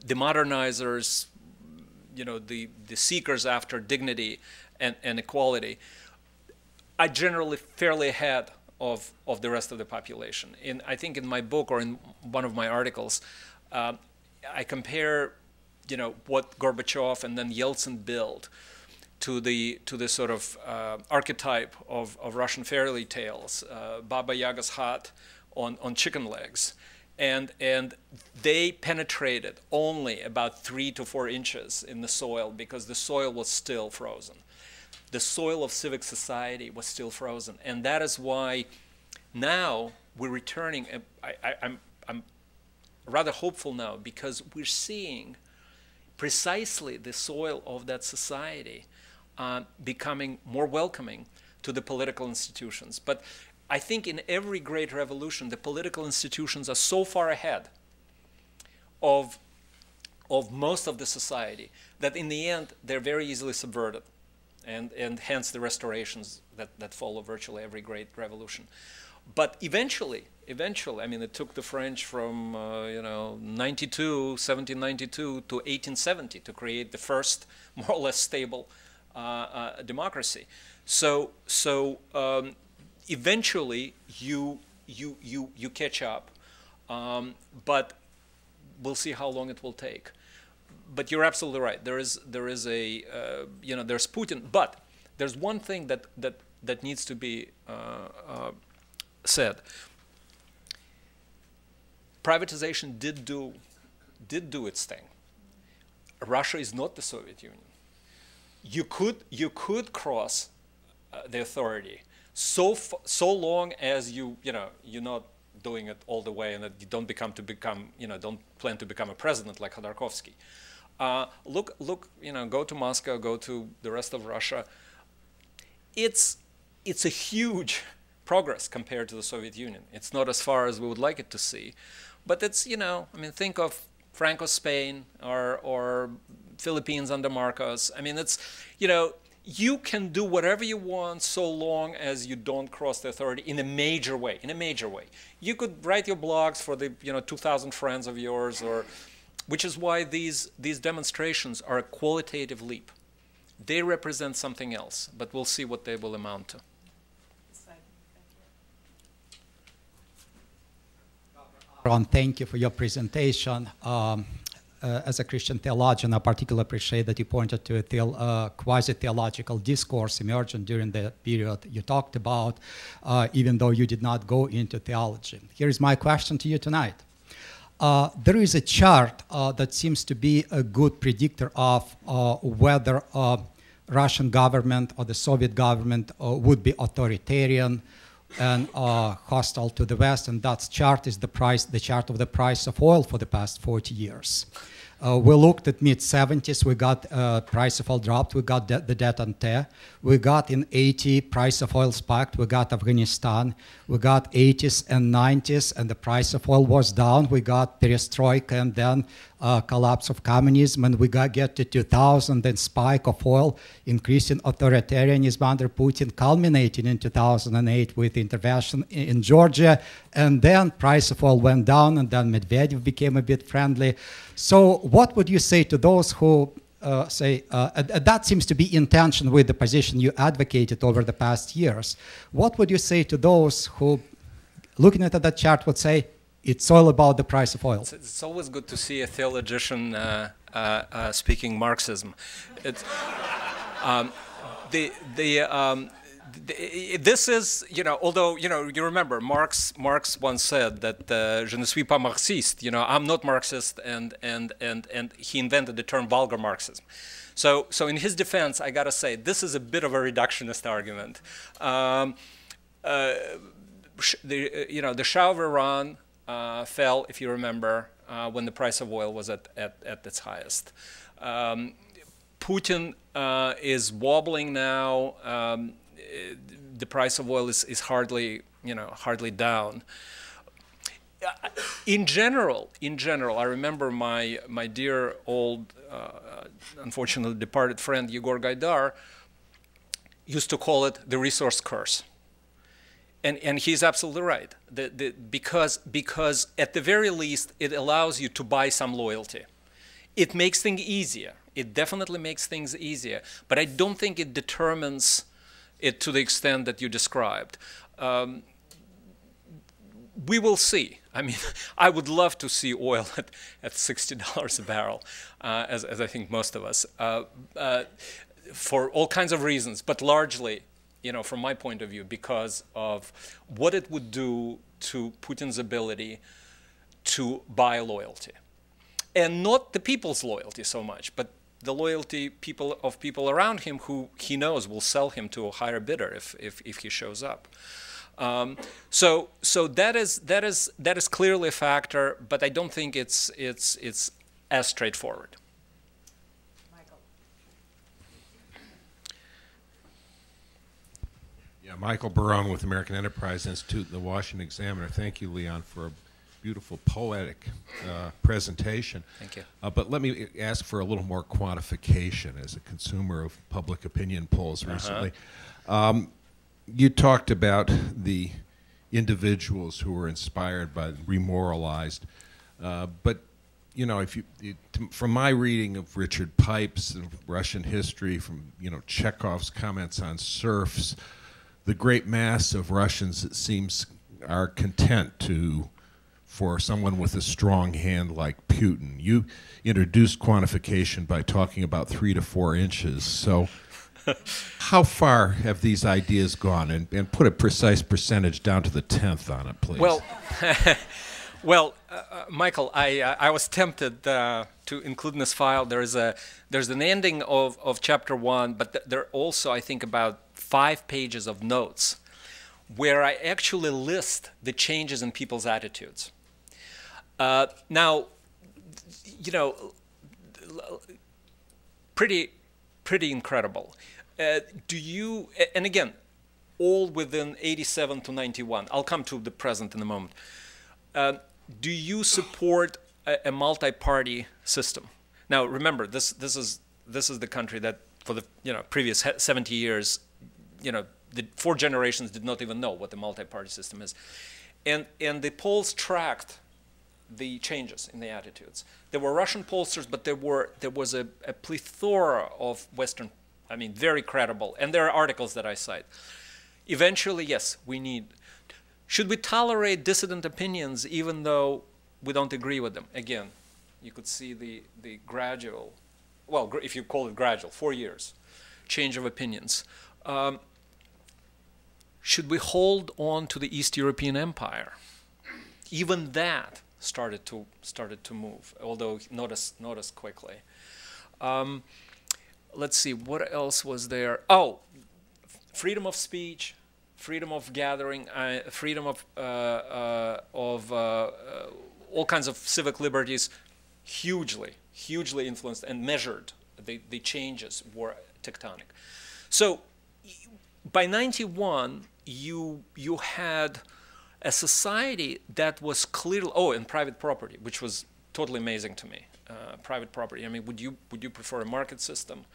the modernizers, you know, the the seekers after dignity and, and equality, are generally fairly ahead of, of the rest of the population. In, I think in my book or in one of my articles, uh, I compare you know, what Gorbachev and then Yeltsin built to the, to the sort of uh, archetype of, of Russian fairy tales, uh, Baba Yaga's hut on, on chicken legs. And, and they penetrated only about three to four inches in the soil because the soil was still frozen the soil of civic society was still frozen. And that is why now we're returning. I, am I'm, I'm rather hopeful now because we're seeing precisely the soil of that society uh, becoming more welcoming to the political institutions. But I think in every great revolution, the political institutions are so far ahead of, of most of the society that in the end, they're very easily subverted and, and hence the restorations that, that follow virtually every great revolution. But eventually, eventually, I mean, it took the French from, uh, you know, 92, 1792 to 1870 to create the first <laughs> more or less stable uh, uh, democracy. So, so um, eventually you, you, you, you catch up, um, but we'll see how long it will take but you're absolutely right. There is there is a uh, you know there's Putin, but there's one thing that that that needs to be uh, uh, said. Privatization did do did do its thing. Russia is not the Soviet Union. You could you could cross uh, the authority so so long as you you know you're not doing it all the way and that you don't become to become you know don't plan to become a president like Khodorkovsky. Uh, look, look, you know, go to Moscow, go to the rest of Russia. It's, it's a huge progress compared to the Soviet Union. It's not as far as we would like it to see, but it's, you know, I mean, think of Franco Spain or, or Philippines under Marcos. I mean, it's, you know, you can do whatever you want so long as you don't cross the authority in a major way, in a major way. You could write your blogs for the, you know, 2,000 friends of yours or, which is why these, these demonstrations are a qualitative leap. They represent something else, but we'll see what they will amount to. Ron, thank you for your presentation. Um, uh, as a Christian theologian, I particularly appreciate that you pointed to a uh, quasi-theological discourse emergent during the period you talked about, uh, even though you did not go into theology. Here is my question to you tonight. Uh, there is a chart uh, that seems to be a good predictor of uh, whether Russian government or the Soviet government would be authoritarian, and uh, hostile to the West, and that chart is the price, the chart of the price of oil for the past 40 years. Uh, we looked at mid 70s. We got uh, price of oil dropped. We got de- the tear. We got in 80 price of oil spiked. We got Afghanistan. We got 80s and 90s, and the price of oil was down. We got perestroika and then uh, collapse of communism, and we got get to 2000, then spike of oil, increasing authoritarianism under Putin, culminating in 2008 with intervention in, in Georgia, and then price of oil went down, and then Medvedev became a bit friendly. So, what would you say to those who uh, say uh, uh, that seems to be in tension with the position you advocated over the past years? What would you say to those who, looking at that chart, would say it's all about the price of oil? It's, it's always good to see a theologian uh, uh, uh, speaking Marxism. Um, the the um, this is, you know, although, you know, you remember, Marx, Marx once said that uh, je ne suis pas marxiste, you know, I'm not Marxist, and, and, and, and he invented the term vulgar Marxism. So, so in his defense, I got to say, this is a bit of a reductionist argument. Um, uh, the, uh, you know, the Shah of Iran uh, fell, if you remember, uh, when the price of oil was at, at, at its highest. Um, Putin uh, is wobbling now. Um, the price of oil is, is hardly, you know, hardly down. In general, in general, I remember my, my dear old, uh, unfortunately departed friend Yegor Gaidar used to call it the resource curse. And, and he's absolutely right. The, the, because, because at the very least, it allows you to buy some loyalty. It makes things easier. It definitely makes things easier. But I don't think it determines it to the extent that you described. Um, we will see. I mean, <laughs> I would love to see oil <laughs> at, at $60 a barrel, uh, as, as I think most of us, uh, uh, for all kinds of reasons, but largely, you know, from my point of view, because of what it would do to Putin's ability to buy loyalty. And not the people's loyalty so much, but the loyalty people of people around him who he knows will sell him to a higher bidder if, if, if he shows up. Um, so so that is that is that is clearly a factor, but I don't think it's it's it's as straightforward. Michael. Yeah, Michael Barone with American Enterprise Institute and the Washington Examiner. Thank you, Leon, for a beautiful poetic uh, presentation. Thank you. Uh, but let me ask for a little more quantification as a consumer of public opinion polls Uh-huh. recently. Um, you talked about the individuals who were inspired by remoralized, uh, but you know, if you, it, from my reading of Richard Pipes and Russian history, from you know Chekhov's comments on serfs, the great mass of Russians, it seems, are content to for someone with a strong hand like Putin. You introduced quantification by talking about three to four inches. So, <laughs> how far have these ideas gone? And, and put a precise percentage down to the tenth on it, please. Well, <laughs> well, uh, uh, Michael, I uh, I was tempted uh, to include in this file. There is a there's an ending of, of chapter one, but th- there are also I think about five pages of notes where I actually list the changes in people's attitudes. Uh, now, you know, pretty, pretty incredible. Uh, do you? And again, all within 87 to 91. I'll come to the present in a moment. Uh, do you support a, a multi-party system. Now, remember, this this is this is the country that for the you know previous 70 years, you know, the four generations did not even know what the multi-party system is, and and the polls tracked the changes in the attitudes. There were Russian pollsters, but there were there was a, a plethora of Western, I mean, very credible, and there are articles that I cite. Eventually, yes, we need. Should we tolerate dissident opinions even though we don't agree with them? Again, you could see the, the gradual, well, if you call it gradual, four years, change of opinions. Um, should we hold on to the East European Empire? Even that started to started to move, although not as not as quickly. Um, let's see, what else was there? Oh, freedom of speech, freedom of gathering, uh, freedom of uh, uh, of uh, uh, all kinds of civic liberties, hugely, hugely influenced and measured. The the changes were tectonic. So by 91, you you had a society that was clearly oh and private property which was totally amazing to me. Uh, private property. I mean would you would you prefer a market system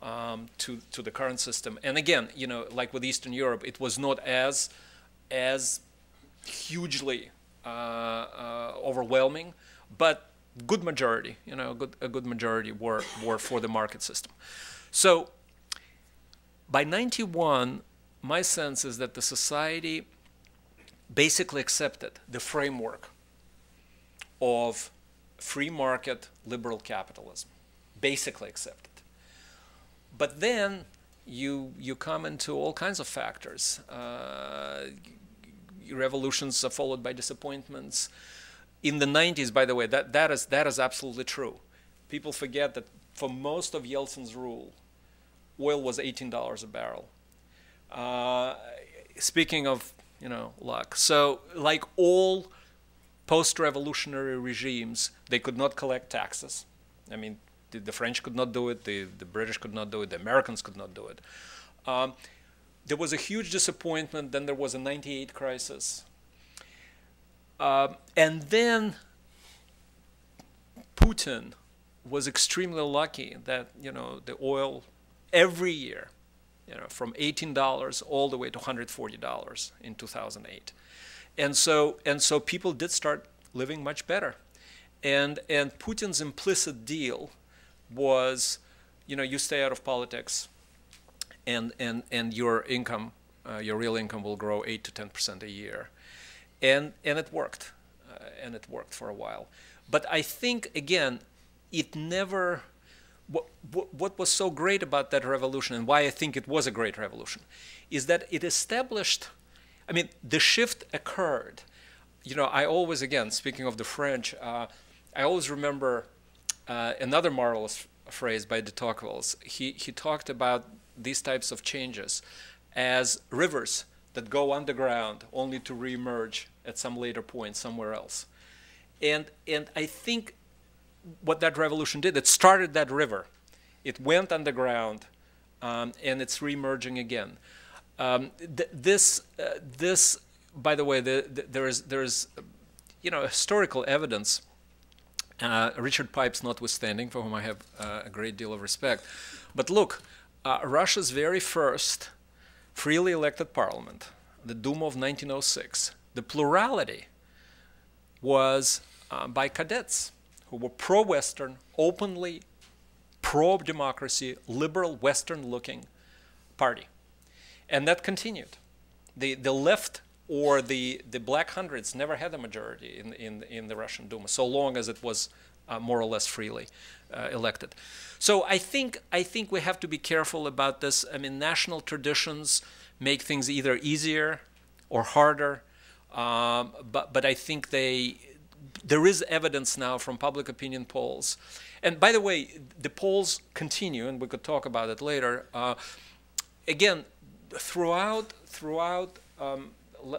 um, to to the current system? And again you know like with eastern europe it was not as as hugely uh, uh, overwhelming but good majority you know a good, a good majority were were for the market system. So by 91 my sense is that the society basically accepted the framework of free market liberal capitalism, basically accepted. But then you you come into all kinds of factors. Uh, revolutions are followed by disappointments. In the 90s, by the way, that, that is that is absolutely true. People forget that for most of Yeltsin's rule, oil was $18 a barrel. Uh, speaking of you know, luck. So, like all post-revolutionary regimes, they could not collect taxes. I mean, the, the, French could not do it, the, the British could not do it, the Americans could not do it. Um, there was a huge disappointment. Then there was a 98 crisis. Um, and then Putin was extremely lucky that, you know, the oil every year you know, from $18 all the way to $140 in 2008. And so, and so people did start living much better. And, and Putin's implicit deal was, you know, you stay out of politics and, and, and your income, uh, your real income will grow 8 to 10% a year. And, and it worked. Uh, and it worked for a while. But I think, again, it never what, what, what was so great about that revolution and why I think it was a great revolution is that it established, I mean, the shift occurred. You know, I always, again, speaking of the French, uh, I always remember uh, another marvelous phrase by de Tocqueville. He, he talked about these types of changes as rivers that go underground only to reemerge at some later point somewhere else. And, and I think what that revolution did. It started that river. It went underground, um, and it's reemerging again. Um, th this, uh, this, by the way, the, the, there is there is, you know, historical evidence. Uh, Richard Pipes, notwithstanding, for whom I have uh, a great deal of respect, but look, uh, Russia's very first freely elected parliament, the Duma of 1906, the plurality was uh, by cadets who were pro Western, openly pro democracy, liberal, Western looking party. And that continued. The, the left or the, the black hundreds never had a majority in, in, in the Russian Duma, so long as it was uh, more or less freely uh, elected. So I think, I think we have to be careful about this. I mean, national traditions make things either easier or harder, um, but, but I think they, there is evidence now from public opinion polls. And by the way, the polls continue, and we could talk about it later. Uh, again, throughout throughout um,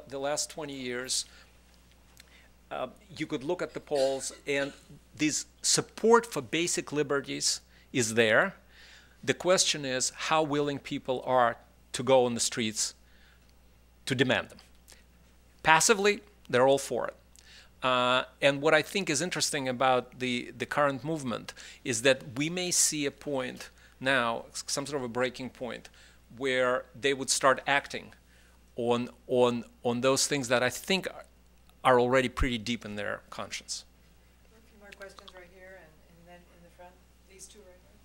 the last 20 years, uh, you could look at the polls, and this support for basic liberties is there. The question is how willing people are to go on the streets to demand them. Passively, they're all for it. Uh, and what I think is interesting about the, the current movement is that we may see a point now, some sort of a breaking point, where they would start acting on, on, on those things that I think are, are already pretty deep in their conscience. A few more questions right here, and, and then in the front, these two right here.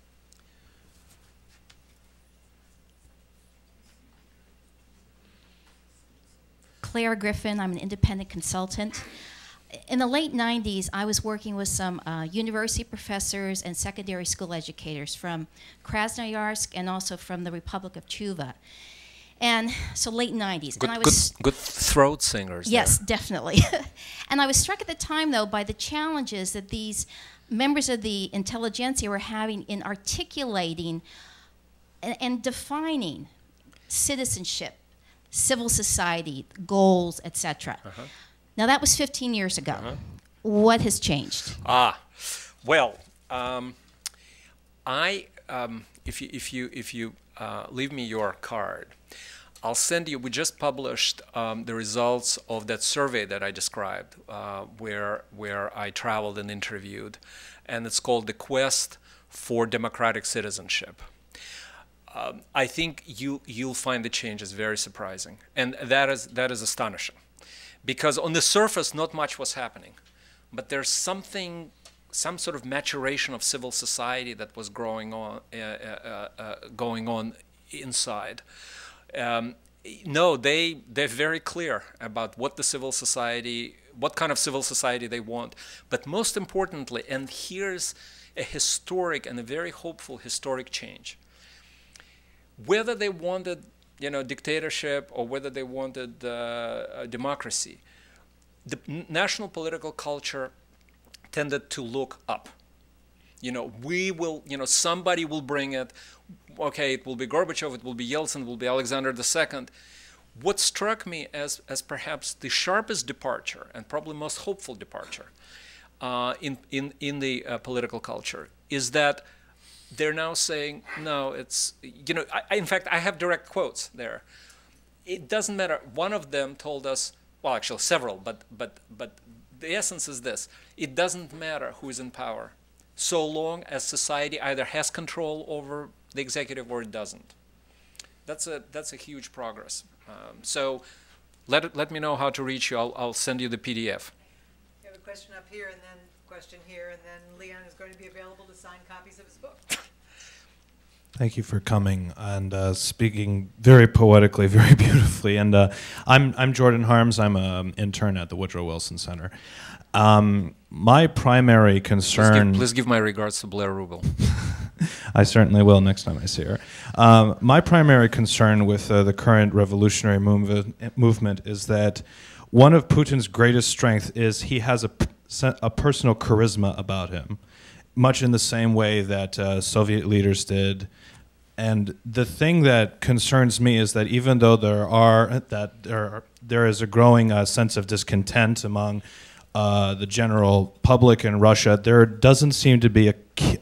Claire Griffin. I'm an independent consultant. In the late 90s, I was working with some uh, university professors and secondary school educators from Krasnoyarsk and also from the Republic of Tuva. And so late 90s. Good, and I was good throat singers. there. Yes, definitely. <laughs> and I was struck at the time, though, by the challenges that these members of the intelligentsia were having in articulating and, and defining citizenship, civil society, goals, etc. Uh-huh. Now, that was 15 years ago. What has changed? Ah, well, um, I um, if you if you if you uh, leave me your card, I'll send you. We just published um, the results of that survey that I described, uh, where where I traveled and interviewed, and it's called the Quest for Democratic Citizenship. Um, I think you you'll find the changes very surprising, and that is that is astonishing, because on the surface not much was happening, but there's something some sort of maturation of civil society that was growing on uh, uh, uh, going on inside. Um, no, they they're very clear about what the civil society, what kind of civil society they want. But most importantly, and here's a historic and a very hopeful historic change. Whether they wanted, you know, dictatorship or whether they wanted uh, democracy, the national political culture tended to look up. You know, we will, you know, somebody will bring it. Okay, it will be Gorbachev, it will be Yeltsin, it will be Alexander II. What struck me as, as perhaps the sharpest departure and probably most hopeful departure uh, in, in, in the uh, political culture is that they're now saying, no, it's, you know, I, in fact, I have direct quotes there. It doesn't matter. One of them told us, well, actually several, but, but, but the essence is this it doesn't matter who is in power so long as society either has control over the executive or it doesn't. That's a, that's a huge progress. Um, so let, let me know how to reach you. I'll, I'll send you the PDF. You have a question up here, and then question here, and then Leon is going to be available to sign copies of his book. Thank you for coming and uh, speaking very poetically, <laughs> very beautifully. And uh, I'm I'm Jordan Harms. I'm an intern at the Woodrow Wilson Center. Um, my primary Please concern. give, please give my regards to Blair Ruble. <laughs> I certainly will next time I see her. Um, my primary concern with uh, the current revolutionary movement, movement is that one of Putin's greatest strengths is he has a, p- se- a personal charisma about him, much in the same way that uh, Soviet leaders did. And the thing that concerns me is that even though there are that there are, there is a growing uh, sense of discontent among uh, the general public in Russia, there doesn't seem to be a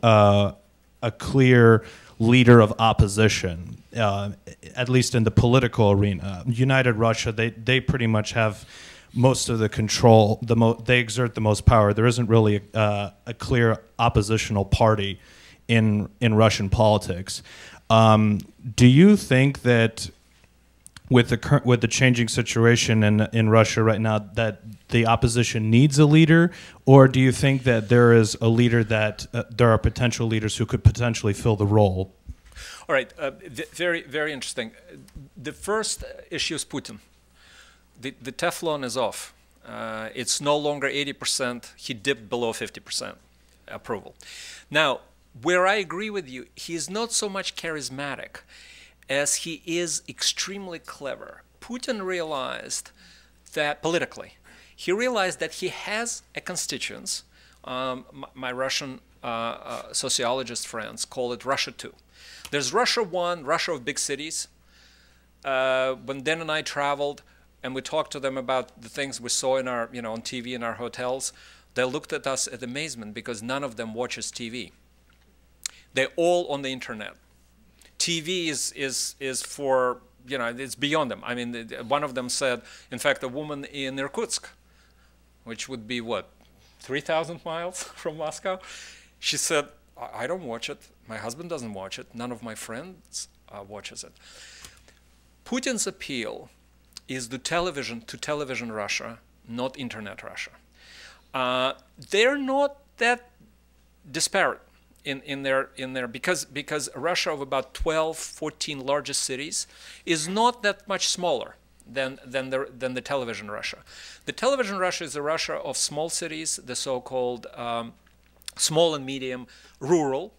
uh, a clear leader of opposition, uh, at least in the political arena. United Russia, they, they pretty much have most of the control. The mo- they exert the most power. There isn't really a, uh, a clear oppositional party in in Russian politics. Um, do you think that with the with the changing situation in in Russia right now that the opposition needs a leader, or do you think that there is a leader that uh, there are potential leaders who could potentially fill the role? All right, uh, very, very interesting. The first issue is Putin. The, the Teflon is off. Uh, it's no longer 80%. He dipped below 50% approval. Now, where I agree with you, he is not so much charismatic as he is extremely clever. Putin realized that politically, he realized that he has a constituents. Um, my Russian uh, uh, sociologist friends call it Russia 2. There's Russia 1, Russia of big cities. Uh, when Dan and I traveled and we talked to them about the things we saw in our, you know, on TV in our hotels, they looked at us at amazement because none of them watches TV. They're all on the internet. TV is, is, is for, you know, it's beyond them. I mean, one of them said, in fact, a woman in Irkutsk, which would be what, 3,000 miles <laughs> from Moscow. She said, I, I don't watch it. My husband doesn't watch it. None of my friends uh, watches it. Putin's appeal is the television, to television Russia, not internet Russia. Uh, they're not that disparate in, in their in their because because Russia of about 12, 14 largest cities is not that much smaller than than the than the television Russia. The television Russia is a Russia of small cities, the so-called um, small and medium rural,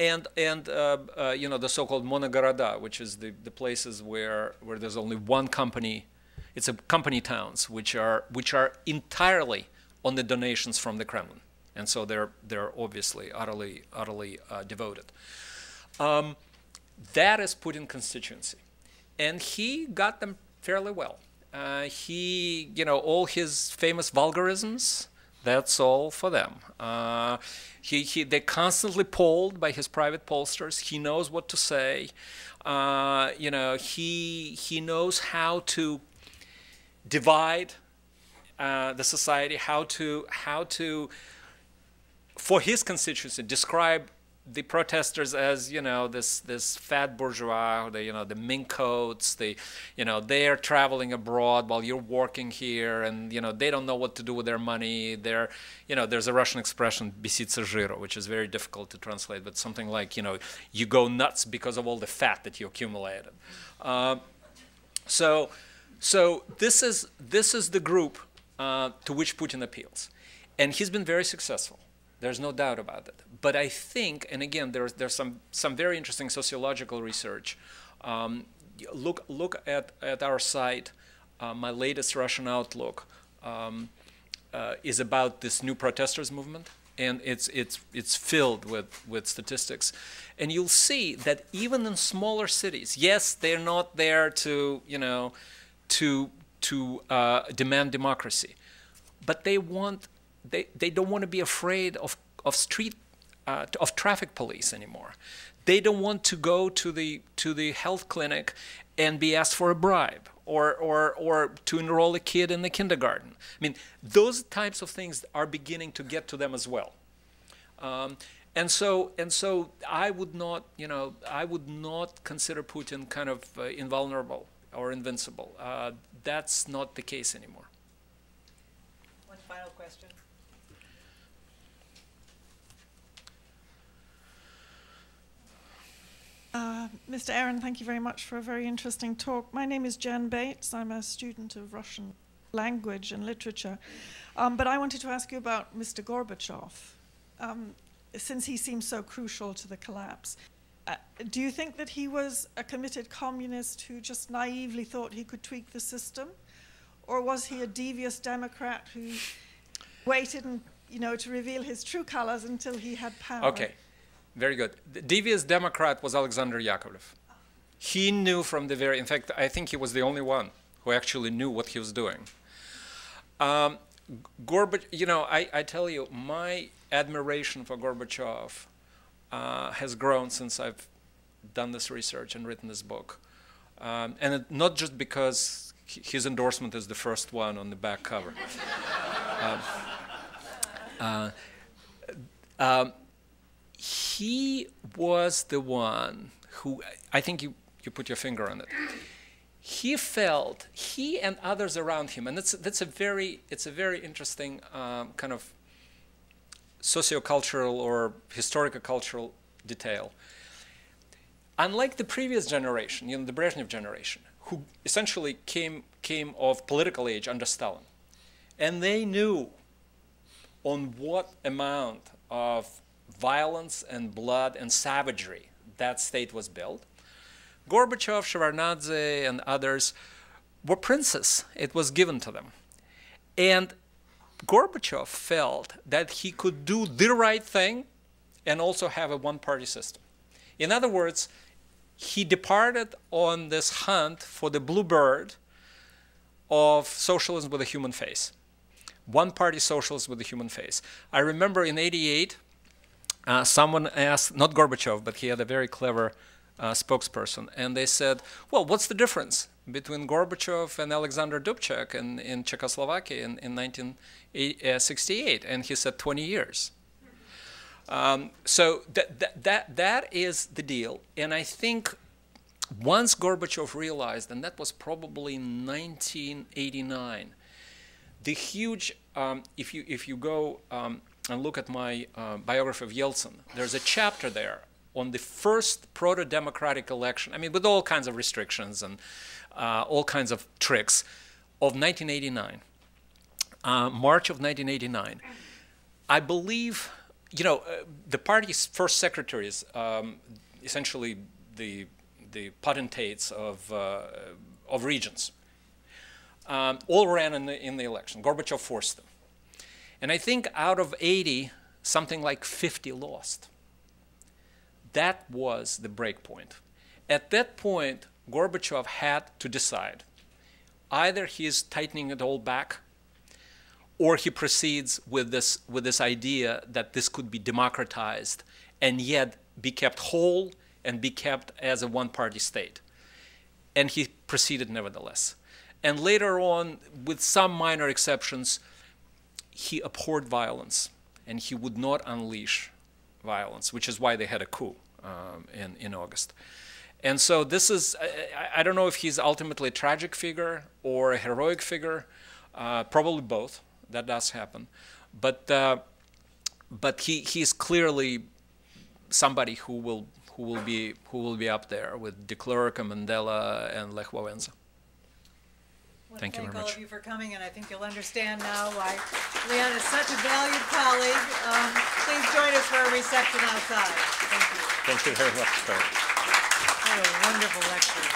and and uh, uh, you know the so-called monogoroda, which is the, the places where where there's only one company. It's a company towns which are which are entirely on the donations from the Kremlin and so they're they're obviously utterly utterly uh, devoted. Um, that is Putin constituency, and he got them fairly well. Uh, he, you know, all his famous vulgarisms. That's all for them. Uh, he, he, they're constantly polled by his private pollsters. He knows what to say. Uh, you know, he he knows how to divide uh, the society, how to how to for his constituency, describe the protesters as you know this this fat bourgeois, the you know the mink coats, the you know they're traveling abroad while you're working here, and you know they don't know what to do with their money. They're you know there's a Russian expression "беситься жиру," which is very difficult to translate, but something like you know you go nuts because of all the fat that you accumulated. Uh, so so this is this is the group uh, to which Putin appeals, and he's been very successful. There's no doubt about it. But I think, and again, there's, there's some, some very interesting sociological research. Um, look, look at, at our site. Uh, my latest Russian Outlook um, uh, is about this new protesters movement. And it's, it's, it's filled with, with statistics. And you'll see that even in smaller cities, yes, they're not there to, you know, to, to uh, demand democracy, but they want they, they don't want to be afraid of, of street uh, of traffic police anymore. They don't want to go to the to the health clinic and be asked for a bribe or or or to enroll a kid in the kindergarten. I mean, those types of things are beginning to get to them as well. Um, and so and so I would not, you know, I would not consider Putin kind of uh, invulnerable or invincible. Uh, that's not the case anymore. One final question. Uh, Mr. Aron, thank you very much for a very interesting talk. My name is Jen Bates. I'm a student of Russian language and literature. Um, but I wanted to ask you about Mr. Gorbachev, um, since he seems so crucial to the collapse. Uh, do you think that he was a committed communist who just naively thought he could tweak the system? Or was he a devious Democrat who waited and, you know, to reveal his true colors until he had power? Okay. Very good. The devious Democrat was Alexander Yakovlev. He knew from the very, in fact, I think he was the only one who actually knew what he was doing. Um, Gorbachev, you know, I, I tell you, my admiration for Gorbachev uh, has grown since I've done this research and written this book. Um, and it, not just because his endorsement is the first one on the back cover. <laughs> um, uh, um, he was the one who, I think you, you put your finger on it. He felt, he and others around him, and that's, that's a very, it's a very interesting um, kind of sociocultural or historical cultural detail. Unlike the previous generation, you know, the Brezhnev generation, who essentially came, came of political age under Stalin, and they knew on what amount of violence and blood and savagery that state was built. Gorbachev, Shevardnadze, and others were princes. It was given to them. And Gorbachev felt that he could do the right thing and also have a one party system. In other words, he departed on this hunt for the blue bird of socialism with a human face. One party socialism with a human face. I remember in 88, uh, someone asked, not Gorbachev, but he had a very clever uh, spokesperson, and they said, "Well, what's the difference between Gorbachev and Alexander Dubček in, in Czechoslovakia in, in 1968?" And he said, "20 years." Um, so that, that that that is the deal, and I think once Gorbachev realized, and that was probably in 1989, the huge. Um, if you if you go um, and look at my uh, biography of Yeltsin, there's a chapter there on the first proto-democratic election. I mean, with all kinds of restrictions and uh, all kinds of tricks of 1989, uh, March of 1989. I believe, you know, uh, the party's first secretaries, um, essentially the the potentates of uh, of regions, um, all ran in the in the election. Gorbachev forced them, and I think out of 80, something like 50 lost. That was the break point. At that point, Gorbachev had to decide either he's tightening it all back or he proceeds with this, with this idea that this could be democratized and yet be kept whole and be kept as a one party state. And he proceeded nevertheless. And later on, with some minor exceptions, he abhorred violence and he would not unleash violence, which is why they had a coup um, in, in August. And so this is, I, I, don't know if he's ultimately a tragic figure or a heroic figure, uh, probably both. That does happen. But, uh, but he, he's clearly somebody who will, who, will be, who will be up there with de Klerk and Mandela and Lech Wałęsa. Thank you thank very all much. of you for coming, and I think you'll understand now why Leon is such a valued colleague. Um, please join us for a reception outside. Thank you. Thank you very much. Sir. What a wonderful lecture.